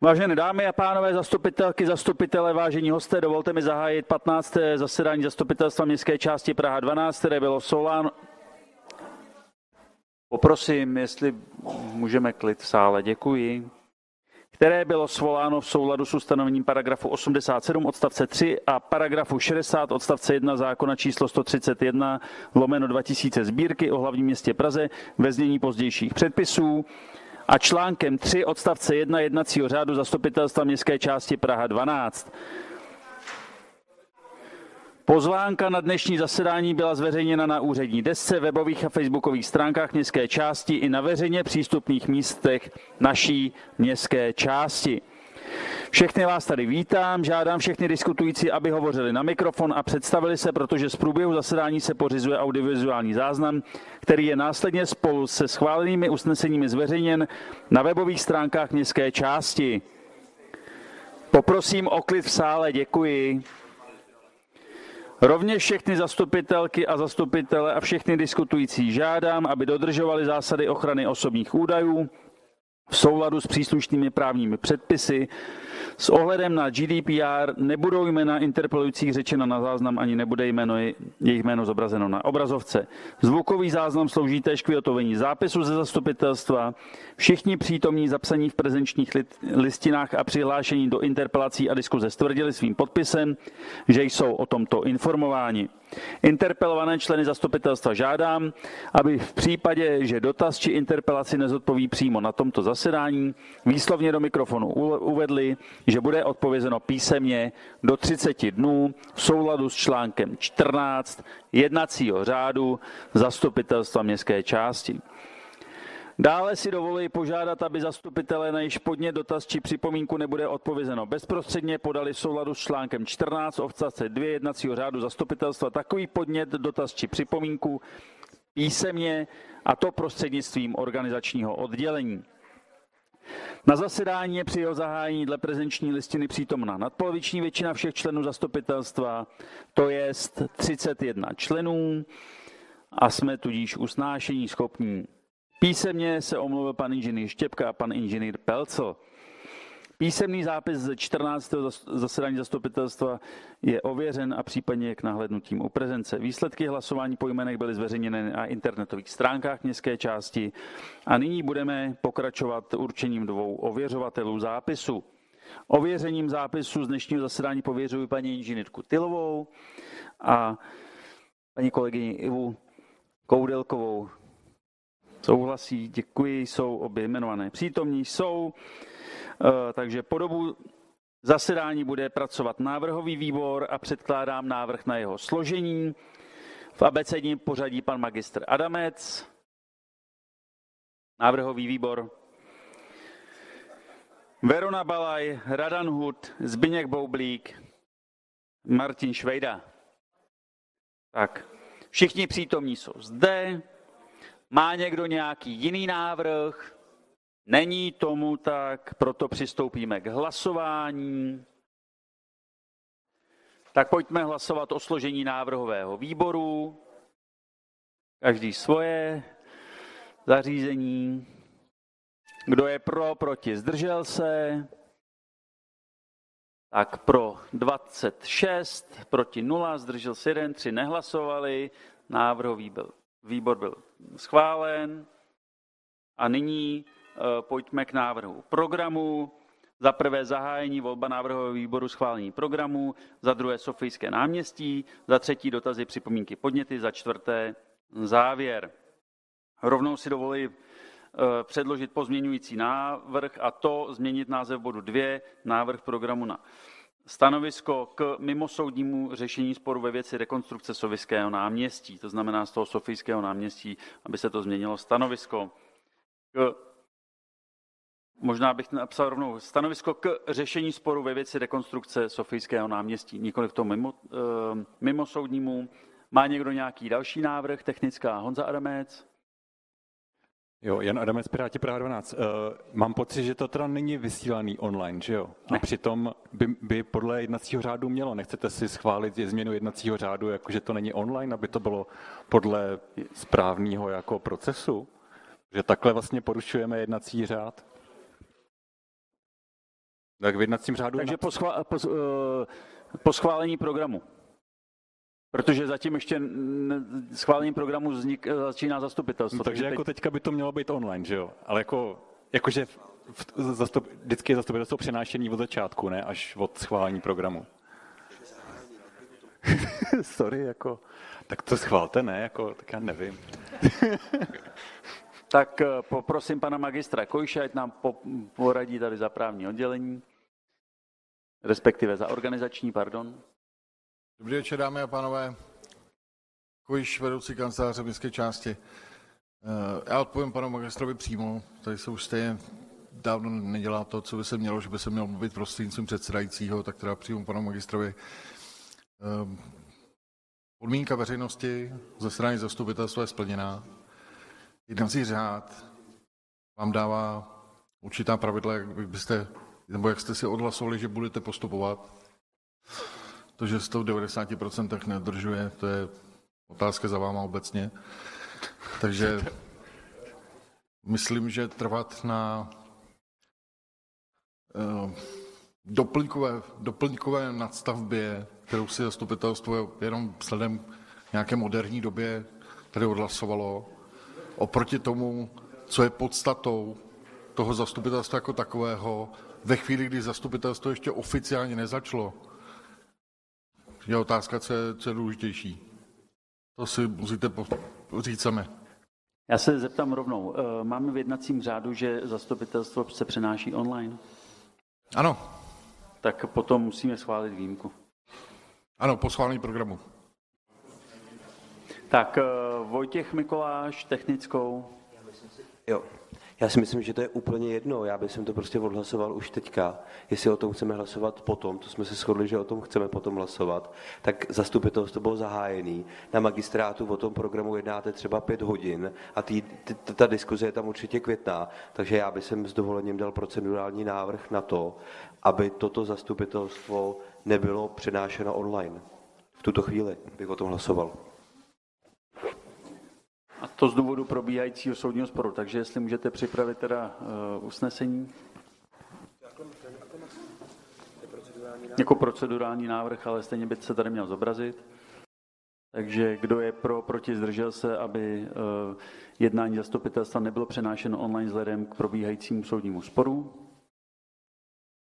Vážené dámy a pánové, zastupitelky, zastupitele, vážení hosté, dovolte mi zahájit 15. zasedání zastupitelstva městské části Praha 12, které bylo soláno. Poprosím, jestli můžeme klid v sále, děkuji. Které bylo svoláno v souladu s ustanovením paragrafu 87 odstavce 3 a paragrafu 60 odstavce 1 zákona číslo 131 lomeno 2000 sbírky o hlavním městě Praze ve znění pozdějších předpisů a článkem 3 odstavce 1 jednacího řádu zastupitelstva městské části Praha 12. Pozvánka na dnešní zasedání byla zveřejněna na úřední desce, webových a facebookových stránkách městské části i na veřejně přístupných místech naší městské části. Všechny vás tady vítám, žádám všechny diskutující, aby hovořili na mikrofon a představili se, protože z průběhu zasedání se pořizuje audiovizuální záznam, který je následně spolu se schválenými usneseními zveřejněn na webových stránkách městské části. Poprosím o klid v sále, děkuji. Rovněž všechny zastupitelky a zastupitele a všechny diskutující žádám, aby dodržovali zásady ochrany osobních údajů v souladu s příslušnými právními předpisy, s ohledem na GDPR nebudou jména interpelujících řečena na záznam ani nebude jméno, jejich jméno zobrazeno na obrazovce. Zvukový záznam slouží též k vyhotovení zápisu ze zastupitelstva. Všichni přítomní zapsaní v prezenčních listinách a přihlášení do interpelací a diskuze stvrdili svým podpisem, že jsou o tomto informováni. Interpelované členy zastupitelstva žádám, aby v případě, že dotaz či interpelaci nezodpoví přímo na tomto zasedání, výslovně do mikrofonu uvedli, že bude odpovězeno písemně do 30 dnů v souladu s článkem 14 jednacího řádu zastupitelstva městské části. Dále si dovoluji požádat, aby zastupitelé na již podnět dotaz či připomínku nebude odpovězeno bezprostředně, podali v souladu s článkem 14 odstavce 2 jednacího řádu zastupitelstva takový podnět, dotaz či připomínku písemně a to prostřednictvím organizačního oddělení. Na zasedání je při jeho zahájení dle prezenční listiny přítomna nadpoloviční většina všech členů zastupitelstva, to je 31 členů a jsme tudíž usnášení schopní. Písemně se omluvil pan inženýr Štěpka a pan inženýr Pelcel. Písemný zápis ze 14. zasedání zastupitelstva je ověřen a případně je k nahlednutím u prezence. Výsledky hlasování po jménech byly zveřejněny na internetových stránkách městské části a nyní budeme pokračovat určením dvou ověřovatelů zápisu. Ověřením zápisu z dnešního zasedání pověřuji paní inženýrku Tylovou a paní kolegyni Ivu Koudelkovou. Souhlasí, děkuji, jsou obě jmenované přítomní, jsou. Eh, takže po dobu zasedání bude pracovat návrhový výbor a předkládám návrh na jeho složení. V abecedním pořadí pan magistr Adamec, návrhový výbor. Verona Balaj, Radan Hud, Zbyněk Boublík, Martin Švejda. Tak, všichni přítomní jsou zde. Má někdo nějaký jiný návrh? Není tomu tak, proto přistoupíme k hlasování. Tak pojďme hlasovat o složení návrhového výboru. Každý svoje zařízení. Kdo je pro, proti, zdržel se. Tak pro 26, proti 0, zdržel se 1, 3 nehlasovali. Návrhový byl, výbor byl schválen. A nyní Eh, pojďme k návrhu programu. Za prvé zahájení volba návrhového výboru schválení programu, za druhé Sofijské náměstí, za třetí dotazy, připomínky, podněty, za čtvrté závěr. Rovnou si dovolí eh, předložit pozměňující návrh a to změnit název bodu 2, návrh programu na stanovisko k mimosoudnímu řešení sporu ve věci rekonstrukce Sofijského náměstí. To znamená z toho Sofijského náměstí, aby se to změnilo stanovisko k Možná bych napsal rovnou stanovisko k řešení sporu ve věci rekonstrukce Sofijského náměstí, nikoli k tomu mimo, uh, mimo soudnímu. Má někdo nějaký další návrh? Technická Honza Adamec? Jo, Jan Adamec, Piráti Praha 12. Uh, eh, mám pocit, že to teda není vysílaný online, že jo? Ne. A přitom by, by podle jednacího řádu mělo. Nechcete si schválit změnu jednacího řádu, jakože to není online, aby to bylo podle správného jako procesu? Že takhle vlastně porušujeme jednací řád? Tak v jednacím řádu... Takže po, schvál, po, po schválení programu. Protože zatím ještě schválení programu vznik, začíná zastupitelstvo. No, takže teď... jako teďka by to mělo být online, že jo? Ale jako, jakože v, v, zastup, vždycky je zastupitelstvo přenášení od začátku, ne? Až od schválení programu. Sorry, jako... Tak to schválte, ne? Jako, tak já nevím. tak eh, poprosím pana magistra Kojša, ať nám poradí tady za právní oddělení, respektive za organizační, pardon. Dobrý večer, dámy a pánové. Kojš, vedoucí kanceláře městské části. Eh, já odpovím panu magistrovi přímo. Tady se už stejně dávno nedělá to, co by se mělo, že by se mělo mluvit prostřednictvím předsedajícího, tak teda přímo panu magistrovi. Eh, podmínka veřejnosti ze strany zastupitelstva je splněná. Jednací řád vám dává určitá pravidla, jak byste, nebo jak jste si odhlasovali, že budete postupovat. To, že se to v 90% nedržuje, to je otázka za váma obecně. Takže myslím, že trvat na uh, doplňkové, doplňkové nadstavbě, kterou si zastupitelstvo jenom vzhledem nějaké moderní době tady odhlasovalo, oproti tomu, co je podstatou toho zastupitelstva jako takového, ve chvíli, kdy zastupitelstvo ještě oficiálně nezačalo, je otázka, co je, co je důležitější. To si musíte říct sami. Já se zeptám rovnou. Eh, máme v jednacím řádu, že zastupitelstvo se přenáší online? Ano. Tak potom musíme schválit výjimku. Ano, po schválení programu. Tak eh, Vojtěch Mikoláš, technickou. Jo, já si myslím, že to je úplně jedno. Já bych to prostě odhlasoval už teďka. Jestli o tom chceme hlasovat potom, to jsme se shodli, že o tom chceme potom hlasovat, tak zastupitelstvo bylo zahájený. Na magistrátu o tom programu jednáte třeba pět hodin a tý, tý, ta diskuze je tam určitě květná. Takže já bych s dovolením dal procedurální návrh na to, aby toto zastupitelstvo nebylo přenášeno online. V tuto chvíli bych o tom hlasoval. A to z důvodu probíhajícího soudního sporu. Takže jestli můžete připravit teda uh, usnesení. Jako procedurální návrh, ale stejně by se tady měl zobrazit. Takže kdo je pro, proti, zdržel se, aby uh, jednání zastupitelstva nebylo přenášeno online vzhledem k probíhajícímu soudnímu sporu.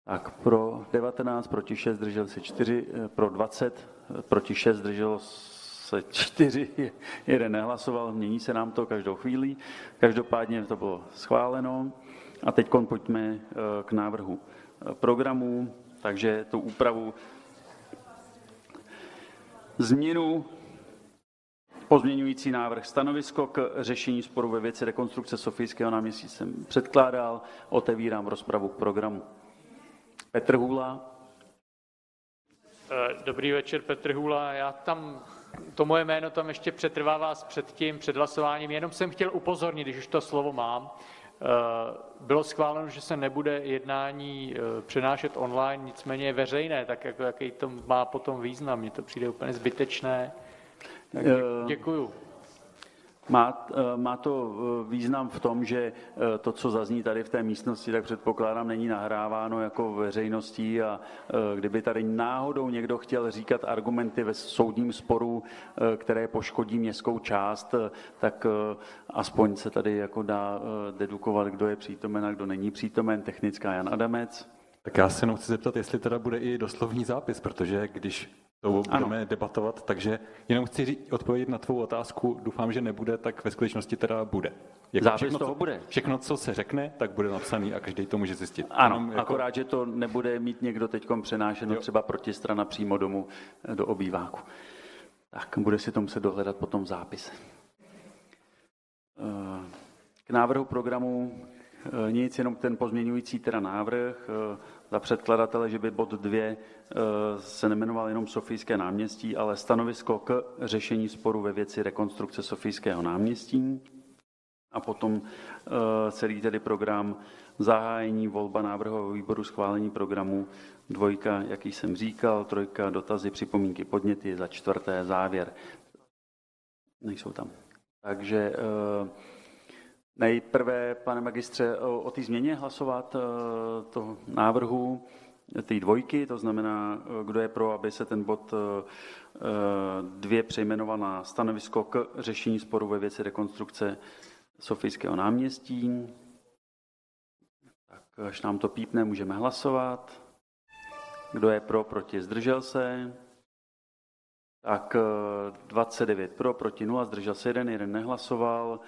Tak pro 19, proti 6, zdržel se 4, eh, pro 20, proti 6, zdrželo se čtyři, jeden nehlasoval, mění se nám to každou chvíli. Každopádně to bylo schváleno. A teď pojďme eh, k návrhu eh, programu, takže tu úpravu změnu Pozměňující návrh stanovisko k řešení sporu ve věci rekonstrukce Sofijského náměstí jsem předkládal. Otevírám rozpravu k programu. Petr Hůla. Eh, dobrý večer, Petr Hůla. Já tam to moje jméno tam ještě přetrvává před tím, před hlasováním. Jenom jsem chtěl upozornit, když už to slovo mám, eh, bylo schváleno, že se nebude jednání eh, přenášet online, nicméně je veřejné, tak jako jaký to má potom význam. Mně to přijde úplně zbytečné. Tak eh, děkuju. Má, eh, má to eh, význam v tom, že eh, to, co zazní tady v té místnosti, tak předpokládám, není nahráváno jako veřejností a kdyby tady náhodou někdo chtěl říkat argumenty ve soudním sporu, které poškodí městskou část, tak aspoň se tady jako dá dedukovat, kdo je přítomen a kdo není přítomen. Technická Jan Adamec. Tak já se jenom chci zeptat, jestli teda bude i doslovní zápis, protože když to budeme ano. debatovat, takže jenom chci říct, odpovědět na tvou otázku, doufám, že nebude, tak ve skutečnosti teda bude. Jako Zápis všechno, toho bude. Všechno, co se řekne, tak bude napsaný a každý to může zjistit. Ano, Jenom jako... akorát, že to nebude mít někdo teď přenášeno jo. třeba protistrana přímo domů eh, do obýváku. Tak bude si to muset dohledat potom v zápise. Eh, k návrhu programu eh, nic, jenom ten pozměňující teda návrh za předkladatele, že by bod 2 eh, se nemenoval jenom Sofijské náměstí, ale stanovisko k řešení sporu ve věci rekonstrukce Sofijského náměstí. A potom eh, celý tedy program zahájení, volba návrhového výboru, schválení programu, dvojka, jaký jsem říkal, trojka, dotazy, připomínky, podněty, za čtvrté závěr. Nejsou tam. Takže eh, Nejprve, pane magistře, o, o té změně hlasovat to návrhu té dvojky, to znamená, kdo je pro, aby se ten bod dvě přejmenoval na stanovisko k řešení sporu ve věci rekonstrukce Sofijského náměstí. Tak až nám to pípne, můžeme hlasovat. Kdo je pro, proti, zdržel se. Tak 29 pro, proti 0, zdržel se jeden, jeden nehlasoval.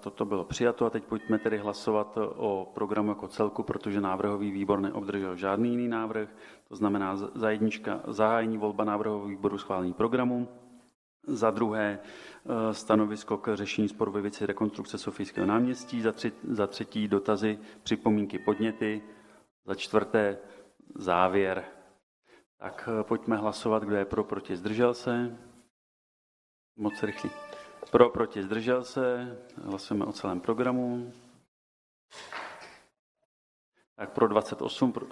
Toto bylo přijato a teď pojďme tedy hlasovat o programu jako celku, protože návrhový výbor neobdržel žádný jiný návrh. To znamená za jednička zahájení volba návrhového výboru schválení programu. Za druhé stanovisko k řešení sporu ve věci rekonstrukce Sofijského náměstí. Za, tři, za třetí dotazy, připomínky, podněty. Za čtvrté závěr. Tak pojďme hlasovat, kdo je pro, proti, zdržel se. Moc rychlý. Pro, proti, zdržel se. Hlasujeme o celém programu. Tak pro 28, pro,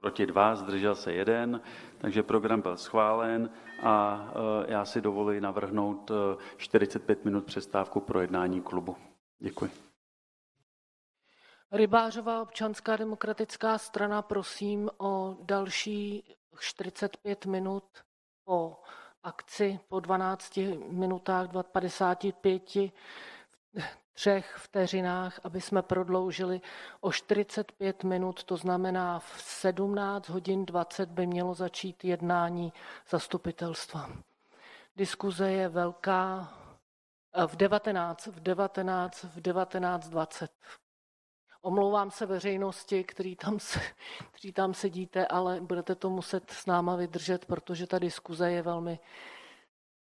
proti 2, zdržel se jeden, takže program byl schválen a e, já si dovoluji navrhnout 45 minut přestávku pro jednání klubu. Děkuji. Rybářová občanská demokratická strana prosím o další 45 minut po akci po 12 minutách 55 třech vteřinách, aby jsme prodloužili o 45 minut, to znamená v 17 hodin 20 by mělo začít jednání zastupitelstva. Diskuze je velká v 19, v 19, v 19.20. Omlouvám se veřejnosti, který tam, se, který tam sedíte, ale budete to muset s náma vydržet, protože ta diskuze je velmi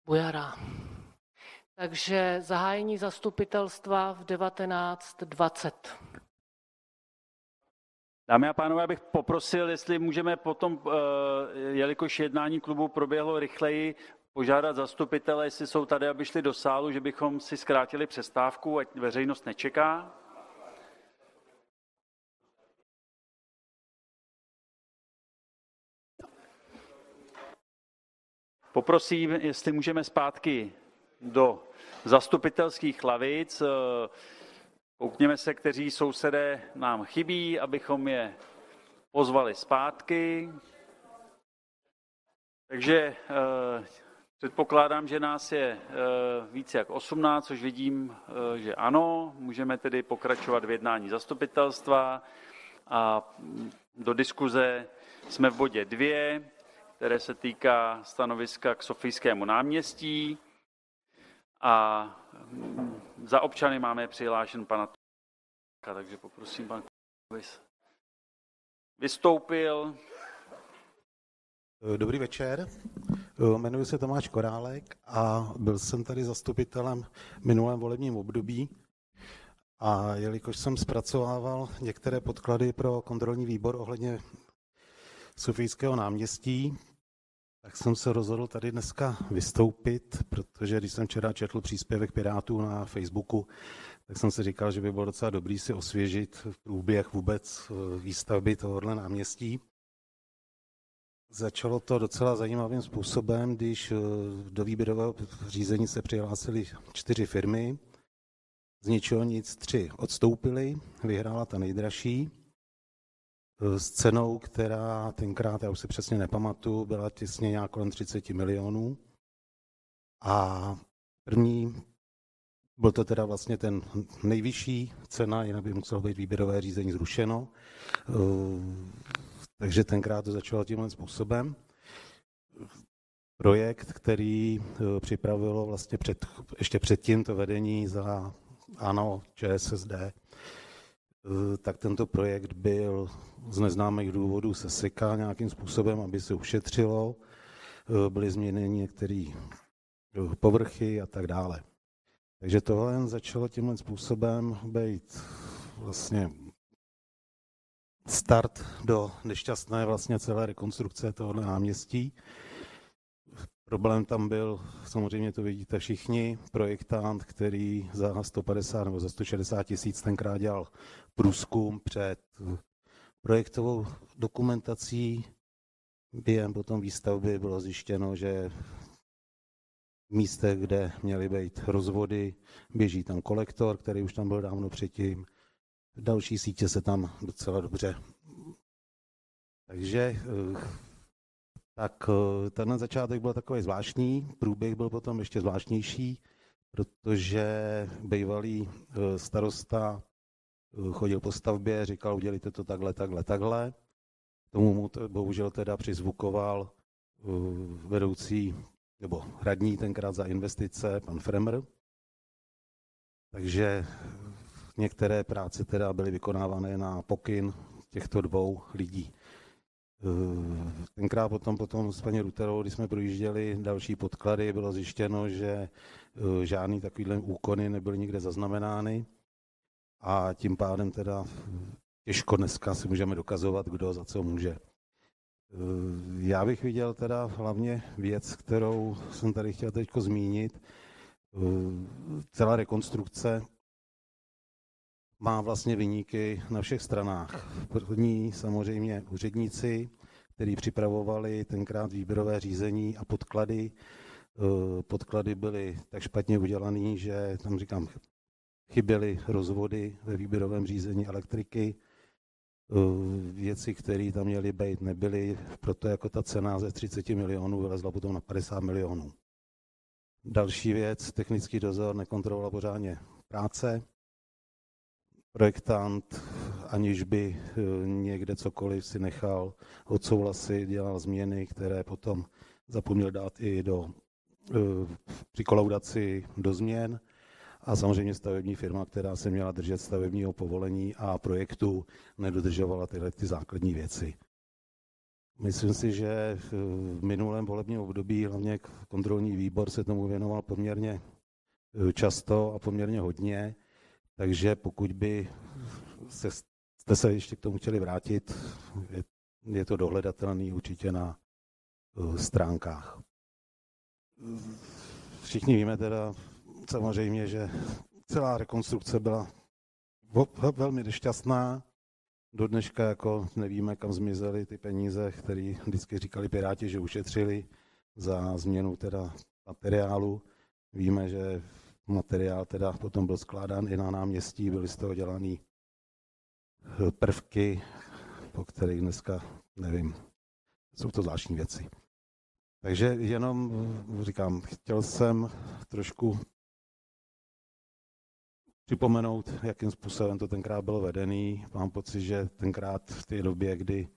bujará. Takže zahájení zastupitelstva v 19.20. Dámy a pánové, bych poprosil, jestli můžeme potom, eh, jelikož jednání klubu proběhlo rychleji, požádat zastupitele, jestli jsou tady, aby šli do sálu, že bychom si zkrátili přestávku, ať veřejnost nečeká. Poprosím, jestli můžeme zpátky do zastupitelských lavic. Koukněme se, kteří sousedé nám chybí, abychom je pozvali zpátky. Takže eh, předpokládám, že nás je eh, více jak 18, což vidím, eh, že ano. Můžeme tedy pokračovat v jednání zastupitelstva a do diskuze jsme v bodě dvě, které se týká stanoviska k Sofijskému náměstí. A za občany máme přihlášen pana Tomáka, takže poprosím pan vystoupil. Dobrý večer, jmenuji se Tomáš Korálek a byl jsem tady zastupitelem v minulém volebním období. A jelikož jsem zpracovával některé podklady pro kontrolní výbor ohledně Sofijského náměstí, tak jsem se rozhodl tady dneska vystoupit, protože když jsem včera četl příspěvek Pirátů na Facebooku, tak jsem si říkal, že by bylo docela dobrý si osvěžit v průběh vůbec eh, výstavby tohohle náměstí. Začalo to docela zajímavým způsobem, když eh, do výběrového řízení se přihlásily čtyři firmy, z ničeho nic tři odstoupily, vyhrála ta nejdražší, s cenou, která tenkrát, já už si přesně nepamatuju, byla těsně nějak kolem 30 milionů. A první, byl to teda vlastně ten nejvyšší cena, jinak by muselo být výběrové řízení zrušeno. Takže tenkrát to začalo tímhle způsobem. Projekt, který připravilo vlastně před, ještě předtím to vedení za ANO, ČSSD, Eh, tak tento projekt byl z neznámých důvodů seseká nějakým způsobem, aby se ušetřilo. Eh, byly změněny některé eh, povrchy a tak dále. Takže tohle začalo tímhle způsobem být vlastně start do nešťastné vlastně celé rekonstrukce tohoto náměstí. Problém tam byl, samozřejmě to vidíte všichni, projektant, který za 150 nebo za 160 tisíc tenkrát dělal průzkum před projektovou dokumentací. Během potom výstavby bylo zjištěno, že místech, kde měly být rozvody, běží tam kolektor, který už tam byl dávno předtím. Další sítě se tam docela dobře. Takže eh, tak eh, tenhle začátek byl takový zvláštní, průběh byl potom ještě zvláštnější, protože bývalý eh, starosta chodil po stavbě, říkal, udělejte to takhle, takhle, takhle. Tomu mu to, bohužel teda přizvukoval vedoucí nebo radní tenkrát za investice, pan Fremer. Takže některé práce teda byly vykonávané na pokyn těchto dvou lidí. Tenkrát potom, potom s paní Ruterou, když jsme projížděli další podklady, bylo zjištěno, že eh, žádný takovýhle úkony nebyly nikde zaznamenány a tím pádem teda těžko dneska si můžeme dokazovat, kdo za co může. Eh, já bych viděl teda hlavně věc, kterou jsem tady chtěl teď zmínit. Eh, celá rekonstrukce má vlastně vyníky na všech stranách. První samozřejmě úředníci, kteří připravovali tenkrát výběrové řízení a podklady. Eh, podklady byly tak špatně udělané, že tam říkám, chyběly rozvody ve výběrovém řízení elektriky, Eh, věci, které tam měly být, nebyly, proto jako ta cena ze 30 milionů vylezla potom na 50 milionů. Další věc, technický dozor nekontroloval pořádně práce. Projektant, aniž by eh, někde cokoliv si nechal odsouhlasit, dělal změny, které potom zapomněl dát i do, eh, při kolaudaci do změn a samozřejmě stavební firma, která se měla držet stavebního povolení a projektu, nedodržovala tyhle ty základní věci. Myslím si, že v minulém volebním období hlavně kontrolní výbor se tomu věnoval poměrně eh, často a poměrně hodně, takže pokud by se, jste se ještě k tomu chtěli vrátit, je, je to dohledatelný určitě na uh, stránkách. Všichni víme teda, samozřejmě, že celá rekonstrukce byla velmi nešťastná. Do dneška jako nevíme, kam zmizely ty peníze, které vždycky říkali Piráti, že ušetřili za změnu teda materiálu. Víme, že materiál teda potom byl skládán i na náměstí, byly z toho dělané prvky, po kterých dneska nevím. Jsou to zvláštní věci. Takže jenom říkám, chtěl jsem trošku připomenout, jakým způsobem to tenkrát bylo vedený. Mám pocit, že tenkrát v té době, kdy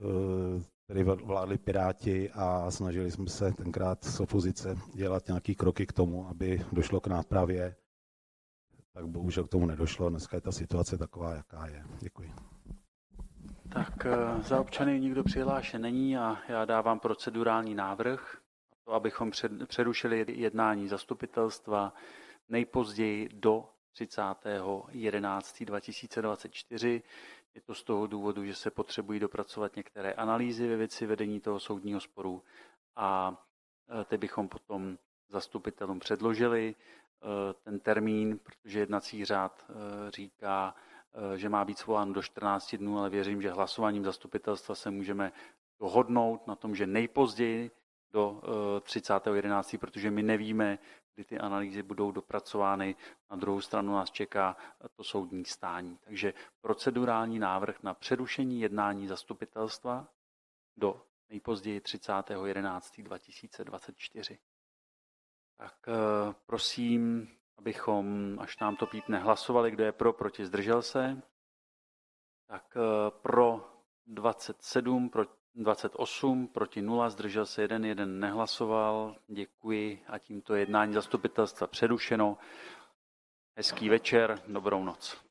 eh, tady vládli Piráti a snažili jsme se tenkrát z opozice dělat nějaké kroky k tomu, aby došlo k nápravě, tak bohužel k tomu nedošlo. Dneska je ta situace taková, jaká je. Děkuji. Tak eh, za občany nikdo přihlášen není a já dávám procedurální návrh, to, abychom přerušili jednání zastupitelstva nejpozději do 30.11.2024. Je to z toho důvodu, že se potřebují dopracovat některé analýzy ve věci vedení toho soudního sporu a e, ty bychom potom zastupitelům předložili. E, ten termín, protože jednací řád e, říká, že má být svolán do 14 dnů, ale věřím, že hlasováním zastupitelstva se můžeme dohodnout na tom, že nejpozději do 30.11., protože my nevíme, kdy ty analýzy budou dopracovány. Na druhou stranu nás čeká to soudní stání. Takže procedurální návrh na přerušení jednání zastupitelstva do nejpozději 30.11.2024. Tak eh, prosím, abychom, až nám to pípne, hlasovali, kdo je pro, proti, zdržel se. Tak eh, pro 27, proti 28 proti 0, zdržel se jeden, jeden nehlasoval. Děkuji a tímto jednání zastupitelstva přerušeno. Hezký večer, dobrou noc.